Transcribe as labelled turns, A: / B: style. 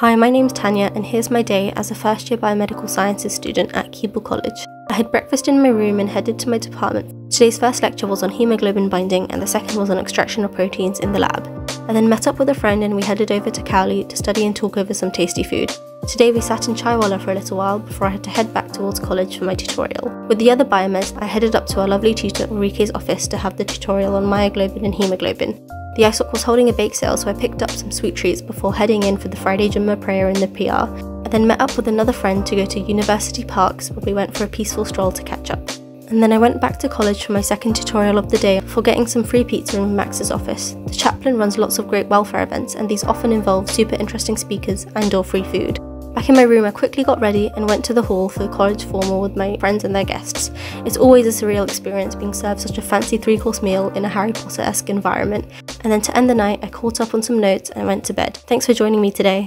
A: Hi, my name's Taanniya, and here's my day as a first year biomedical sciences student at Keble College. I had breakfast in my room and headed to my department. Today's first lecture was on hemoglobin binding, and the second was on extraction of proteins in the lab. I then met up with a friend and we headed over to Cowley to study and talk over some tasty food. Today we sat in Chaiwala for a little while before I had to head back towards college for my tutorial. With the other biomeds, I headed up to our lovely tutor Ulrike's office to have the tutorial on myoglobin and hemoglobin. The ISOC was holding a bake sale, so I picked up some sweet treats before heading in for the Friday Jummah prayer in the PR. I then met up with another friend to go to University Parks, where we went for a peaceful stroll to catch up. And then I went back to college for my second tutorial of the day before getting some free pizza in Max's office. The chaplain runs lots of great welfare events, and these often involve super interesting speakers and or free food. Back in my room, I quickly got ready and went to the hall for the college formal with my friends and their guests. It's always a surreal experience being served such a fancy three course meal in a Harry Potter esque environment. And then to end the night, I caught up on some notes and went to bed. Thanks for joining me today.